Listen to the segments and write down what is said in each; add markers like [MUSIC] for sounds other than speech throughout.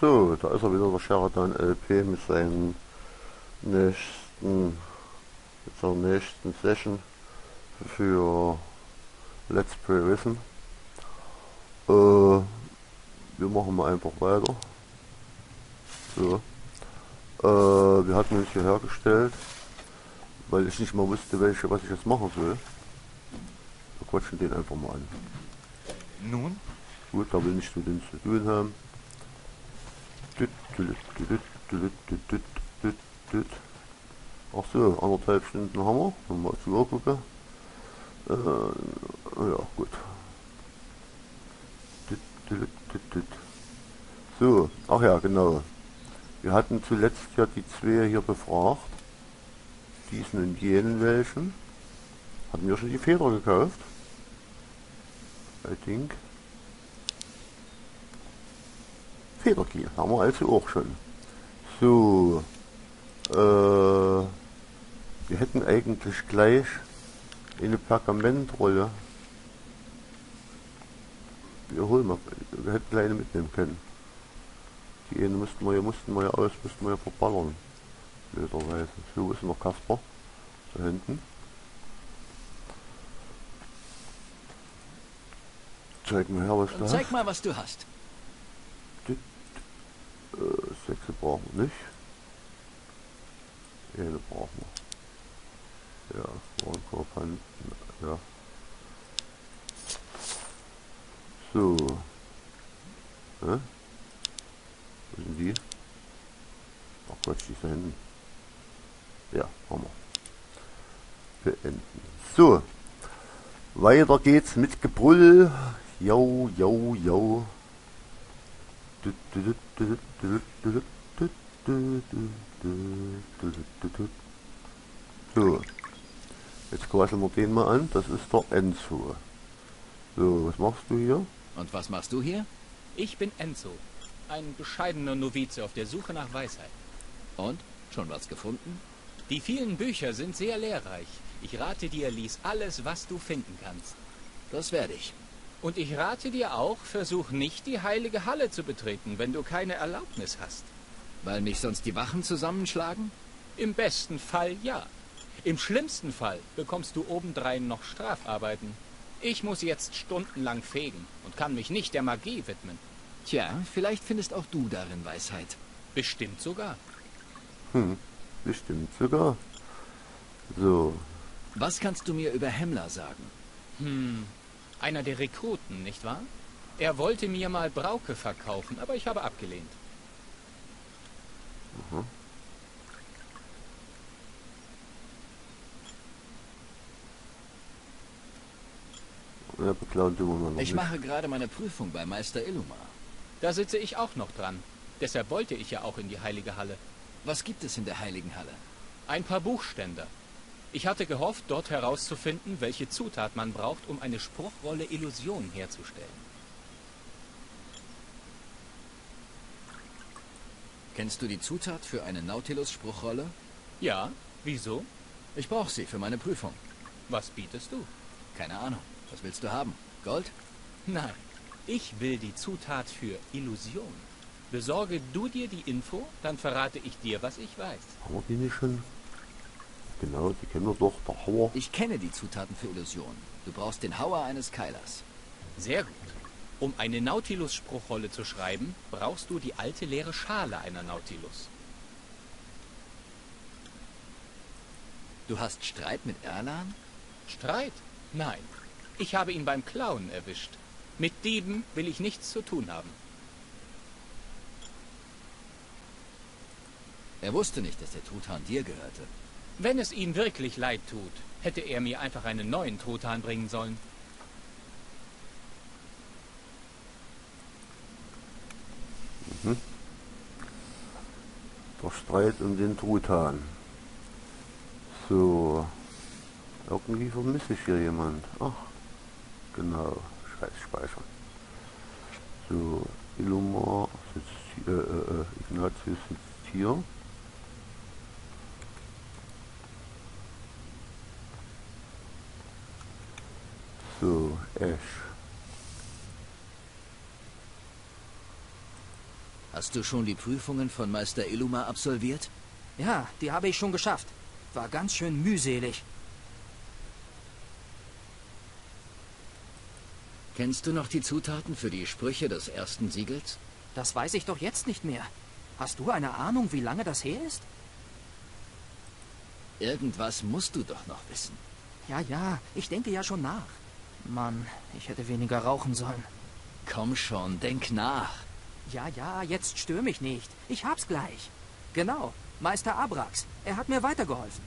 So, da ist er wieder, der Sheraton LP mit seinen nächsten, mit seiner nächsten Session für Let's Play Rhythm. Äh, wir machen mal einfach weiter. So. Äh, wir hatten uns hier hergestellt, weil ich nicht mal wusste, welche, was ich jetzt machen soll. Wir quatschen den einfach mal an. Nun? Gut, da will nicht so den zu tun haben. Ach so, anderthalb Stunden haben wir. Mal zu gucken. Äh, ja, gut. So, ach ja, genau. Wir hatten zuletzt ja die zwei hier befragt. Diesen und jenen welchen. Hatten wir schon die Feder gekauft? I think. Federkiel haben wir also auch schon. So, äh, wir hätten eigentlich gleich eine Pergamentrolle. Wir holen mal, wir hätten kleine mitnehmen können. Die eine mussten wir ja, mussten wir ja aus, mussten wir ja verballern. Blöderweise. So, ist noch Kasper. Da hinten. Zeig mir her, was Dann da zeig mal, was du hast. Sechse brauchen wir nicht. Eine brauchen wir. Ja, Warenkorb, ja. So. Hä? Wo sind die? Ach Gott, die ist da hinten. Ja, haben wir. Beenden. So. Weiter geht's mit Gebrüll. Yo, yo, yo. So. Jetzt quasseln wir den mal an. Das ist der Enzo. So, was machst du hier? Und was machst du hier? Ich bin Enzo, ein bescheidener Novize auf der Suche nach Weisheit. Und? Schon was gefunden? Die vielen Bücher sind sehr lehrreich. Ich rate dir, lies alles, was du finden kannst. Das werde ich. Und ich rate dir auch, versuch nicht, die heilige Halle zu betreten, wenn du keine Erlaubnis hast. Weil mich sonst die Wachen zusammenschlagen? Im besten Fall ja. Im schlimmsten Fall bekommst du obendrein noch Strafarbeiten. Ich muss jetzt stundenlang fegen und kann mich nicht der Magie widmen. Tja, vielleicht findest auch du darin Weisheit. Bestimmt sogar. Hm, bestimmt sogar. So, Was kannst du mir über Hemmler sagen? Hm, einer der Rekruten, nicht wahr? Er wollte mir mal Brauke verkaufen, aber ich habe abgelehnt. ja, mal noch Ich mache gerade meine Prüfung bei Meister Illumar. Da sitze ich auch noch dran. Deshalb wollte ich ja auch in die heilige Halle. Was gibt es in der Heiligen Halle? Ein paar Buchständer. Ich hatte gehofft, dort herauszufinden, welche Zutat man braucht, um eine Spruchrolle Illusion herzustellen. Kennst du die Zutat für eine Nautilus-Spruchrolle? Ja, wieso? Ich brauche sie für meine Prüfung. Was bietest du? Keine Ahnung. Was willst du haben? Gold? Nein, ich will die Zutat für Illusion. Besorge du dir die Info, dann verrate ich dir, was ich weiß. Haben wir die nicht schon? Genau, die kennen wir doch. Der Hauer. Ich kenne die Zutaten für Illusion. Du brauchst den Hauer eines Keilers. Sehr gut. Um eine Nautilus-Spruchrolle zu schreiben, brauchst du die alte leere Schale einer Nautilus. Du hast Streit mit Erlan? Streit? Nein. Ich habe ihn beim Klauen erwischt. Mit Dieben will ich nichts zu tun haben. Er wusste nicht, dass der Truthahn dir gehörte. Wenn es ihm wirklich leid tut, hätte er mir einfach einen neuen Truthahn bringen sollen. Der Streit um den Truthahn. So. Irgendwie vermisse ich hier jemand. Ach. Genau. Scheiß speichern. So. Illumar sitzt hier, äh, äh, Ignatius sitzt hier. So, Ash. Hast du schon die Prüfungen von Meister Illuma absolviert? Ja, die habe ich schon geschafft. War ganz schön mühselig. Kennst du noch die Zutaten für die Sprüche des ersten Siegels? Das weiß ich doch jetzt nicht mehr. Hast du eine Ahnung, wie lange das her ist? Irgendwas musst du doch noch wissen. Ja, ja, ich denke ja schon nach. Mann, ich hätte weniger rauchen sollen. Komm schon, denk nach. Ja, ja, jetzt stör mich nicht. Ich hab's gleich. Genau, Meister Abrax. Er hat mir weitergeholfen.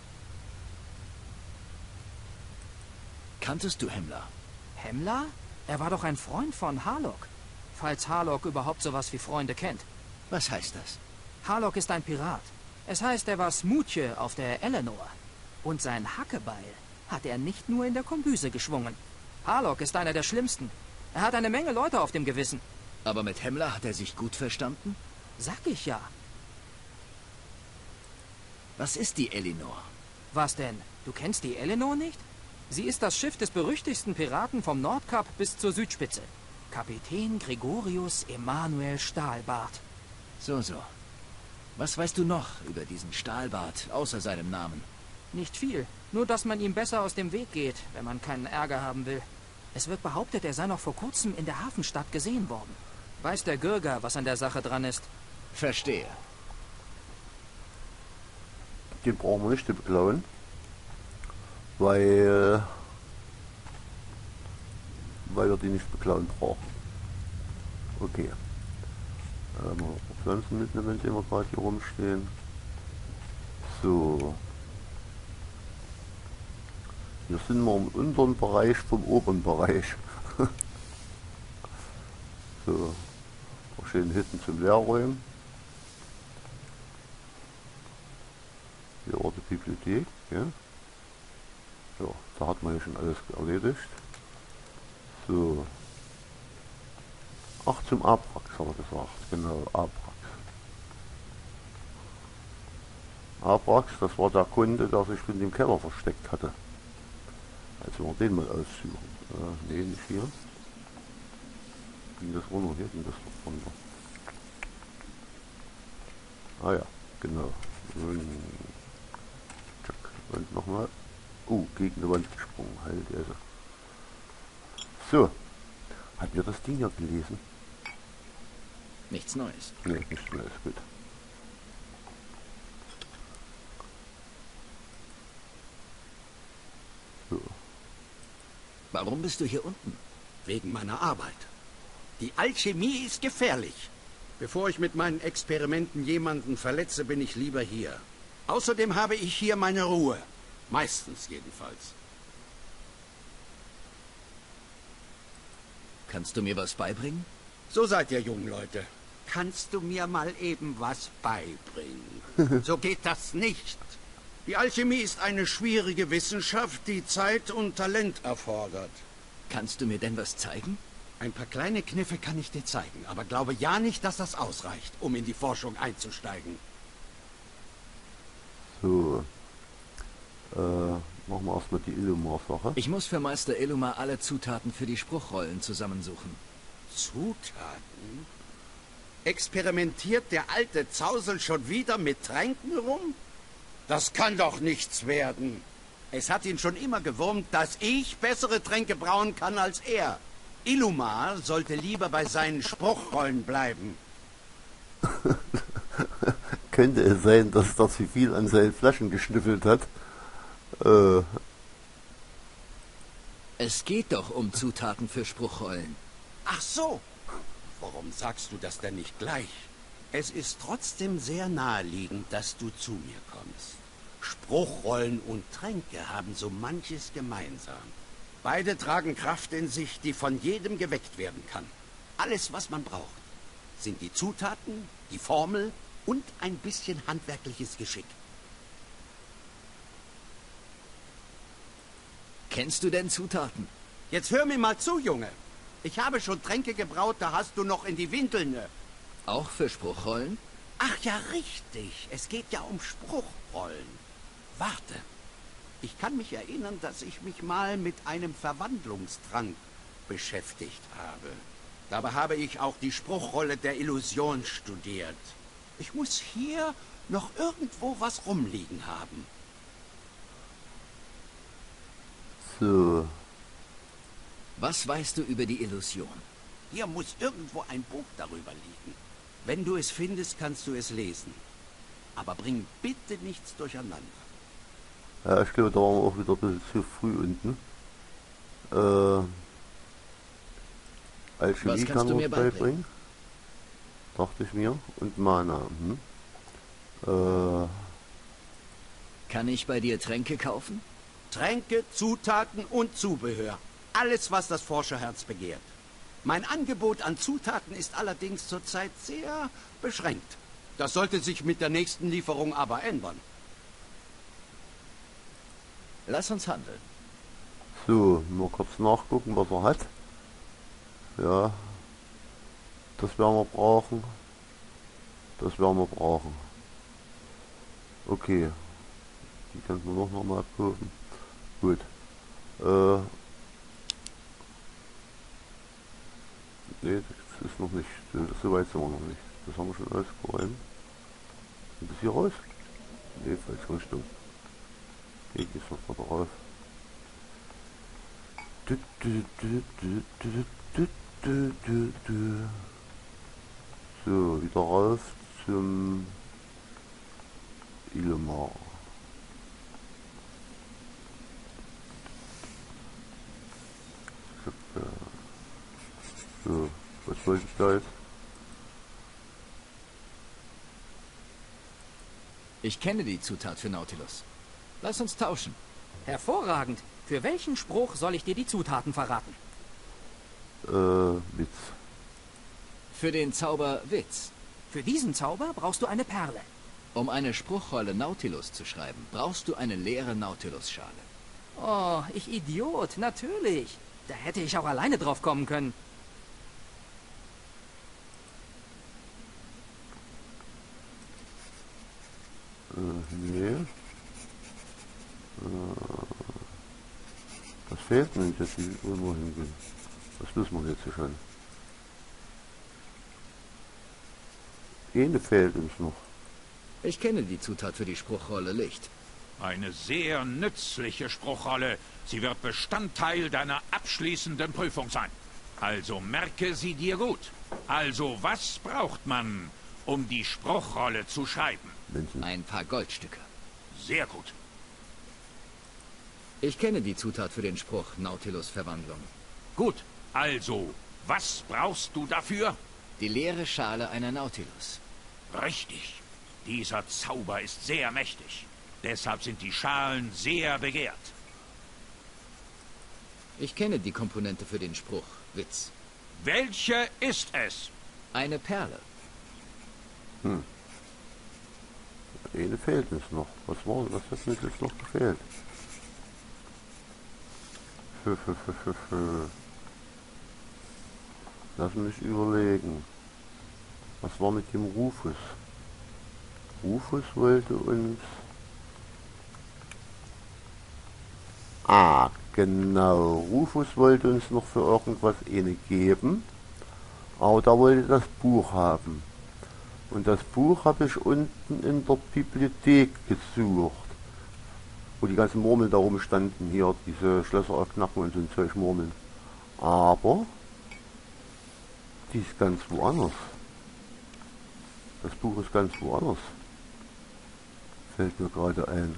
Kanntest du Himmler? Hemmler? Er war doch ein Freund von Harlock. Falls Harlock überhaupt sowas wie Freunde kennt. Was heißt das? Harlock ist ein Pirat. Es heißt, er war Smoothie auf der Eleanor. Und sein Hackebeil hat er nicht nur in der Kombüse geschwungen. Harlock ist einer der schlimmsten. Er hat eine Menge Leute auf dem Gewissen. Aber mit Hemmler hat er sich gut verstanden? Sag ich ja. Was ist die Elinor? Was denn? Du kennst die Eleanor nicht? Sie ist das Schiff des berüchtigsten Piraten vom Nordkap bis zur Südspitze. Kapitän Gregorius Emanuel Stahlbart. So, so. Was weißt du noch über diesen Stahlbart, außer seinem Namen? Nicht viel, nur dass man ihm besser aus dem Weg geht, wenn man keinen Ärger haben will. Es wird behauptet, er sei noch vor kurzem in der Hafenstadt gesehen worden. Weiß der Gürger, was an der Sache dran ist? Verstehe. Den brauchen wir nicht zu beklauen. Weil, weil wir die nicht beklauen brauchen. Okay. Ähm, Pflanzen mitnehmen, wenn wir gerade hier rumstehen. So. Hier sind wir im unteren Bereich vom oberen Bereich. [LAUGHS] so. Auch schön hinten zum Leerräumen. Hier war die Bibliothek, ja. Ja, da hat man ja schon alles erledigt. So. Ach, zum Abrax haben wir gesagt. Genau, Abrax. Abrax, das war der Kunde, der sich in dem Keller versteckt hatte. Also wir den mal aussuchen. Äh, nee, nicht hier. Ging das runter? Hier ging das doch runter. Ah ja, genau. Und, nochmal. Oh, gegen die Wand gesprungen. Halt, also. So. Hat mir das Ding ja gelesen? Nichts Neues. Nee, nicht mehr, ist gut. Warum bist du hier unten? Wegen meiner Arbeit. Die Alchemie ist gefährlich. Bevor ich mit meinen Experimenten jemanden verletze, bin ich lieber hier. Außerdem habe ich hier meine Ruhe. Meistens jedenfalls. Kannst du mir was beibringen? So seid ihr jungen Leute. Kannst du mir mal eben was beibringen? [LAUGHS] So geht das nicht. Die Alchemie ist eine schwierige Wissenschaft, die Zeit und Talent erfordert. Kannst du mir denn was zeigen? Ein paar kleine Kniffe kann ich dir zeigen, aber glaube ja nicht, dass das ausreicht, um in die Forschung einzusteigen. So. Äh, machen wir erstmal die Illumor-Sache. Ich muss für Meister Illuma alle Zutaten für die Spruchrollen zusammensuchen. Zutaten? Experimentiert der alte Zausel schon wieder mit Tränken rum? Das kann doch nichts werden. Es hat ihn schon immer gewurmt, dass ich bessere Tränke brauen kann als er. Illumar sollte lieber bei seinen Spruchrollen bleiben. [LAUGHS] Könnte es sein, dass das wie viel an seinen Flaschen geschnüffelt hat? Äh, Es geht doch um Zutaten für Spruchrollen. Ach so. Warum sagst du das denn nicht gleich? Es ist trotzdem sehr naheliegend, dass du zu mir kommst. Spruchrollen und Tränke haben so manches gemeinsam. Beide tragen Kraft in sich, die von jedem geweckt werden kann. Alles, was man braucht, sind die Zutaten, die Formel und ein bisschen handwerkliches Geschick. Kennst du denn Zutaten? Jetzt hör mir mal zu, Junge. Ich habe schon Tränke gebraut, da hast du noch in die Windeln. Auch für Spruchrollen? Ach ja, richtig. Es geht ja um Spruchrollen. Warte. Ich kann mich erinnern, dass ich mich mal mit einem Verwandlungstrank beschäftigt habe. Dabei habe ich auch die Spruchrolle der Illusion studiert. Ich muss hier noch irgendwo was rumliegen haben. So. Was weißt du über die Illusion? Hier muss irgendwo ein Buch darüber liegen. Wenn du es findest, kannst du es lesen. Aber bring bitte nichts durcheinander. Ja, ich glaube, da waren wir auch wieder ein bisschen zu früh unten. Äh, Alchemie Was kannst kann du man mir beibringen. beibringen? Dachte ich mir. Und Mana. Hm. Äh, Kann ich bei dir Tränke kaufen? Tränke, Zutaten und Zubehör. Alles, was das Forscherherz begehrt. Mein Angebot an Zutaten ist allerdings zurzeit sehr beschränkt. Das sollte sich mit der nächsten Lieferung aber ändern. Lass uns handeln. so, nur kurz nachgucken, was er hat. Ja. Das werden wir brauchen. Das werden wir brauchen. Okay. Die könnten wir noch noch mal abkaufen. Gut. Äh. Ne, das ist noch nicht. So weit sind wir noch nicht. Das haben wir schon alles geräumt. Und das hier raus? Ne, falsche Richtung. Hier geht's noch weiter raus. Du, du, du, so, wieder rauf zum Ilmar. Ich äh, so, was wollte ich da jetzt? Ich kenne die Zutat für Nautilus. Lass uns tauschen. Hervorragend. Für welchen Spruch soll ich dir die Zutaten verraten? Äh, Witz. Für den Zauber Witz. Für diesen Zauber brauchst du eine Perle. Um eine Spruchrolle Nautilus zu schreiben, brauchst du eine leere Nautilus-Schale. Oh, ich Idiot, natürlich. Da hätte ich auch alleine drauf kommen können. Nee. Äh, was fehlt mir jetzt, wie wo wir hingehen? Das wissen wir jetzt schon. Eine fehlt uns noch. Ich kenne die Zutat für die Spruchrolle Licht. Eine sehr nützliche Spruchrolle. Sie wird Bestandteil deiner abschließenden Prüfung sein. Also merke sie dir gut. Also was braucht man, um die Spruchrolle zu schreiben? Menschen. Ein paar Goldstücke. Sehr gut. Ich kenne die Zutat für den Spruch Nautilus-Verwandlung. Gut. Also, was brauchst du dafür? Die leere Schale einer Nautilus. Richtig. Dieser Zauber ist sehr mächtig. Deshalb sind die Schalen sehr begehrt. Ich kenne die Komponente für den Spruch Witz. Welche ist es? Eine Perle. Eine fehlt uns noch. Was war Was hat uns jetzt noch gefehlt? Fö, fö, fö, fö, fö. Lass mich überlegen. Was war mit dem Rufus? Rufus wollte uns... Ah, genau. Rufus wollte uns noch für irgendwas eine geben. Aber da wollte das Buch haben. Und das Buch habe ich unten in der Bibliothek gesucht. Wo die ganzen Murmeln da rumstanden, hier diese Schlösser aufknacken und so ein Zeug Murmeln. Aber die ist ganz woanders. Das Buch ist ganz woanders. Fällt mir gerade ein.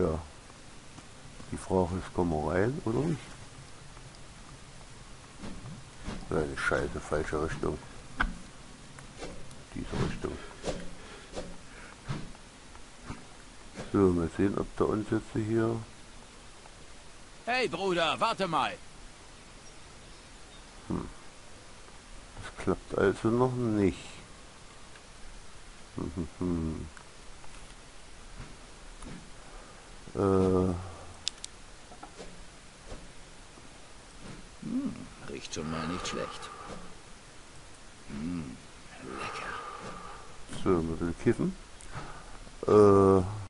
Ja. Die Frage ist, kommen wir rein oder nicht? Eine Scheiße, falsche Richtung diese Richtung. So, mal sehen, ob da uns jetzt hier... Hey Bruder, warte mal. Das klappt also noch nicht. Hm, hm, hm. Äh, Riecht schon mal nicht schlecht. Hm, lecker. Ein bisschen kiffen. Äh,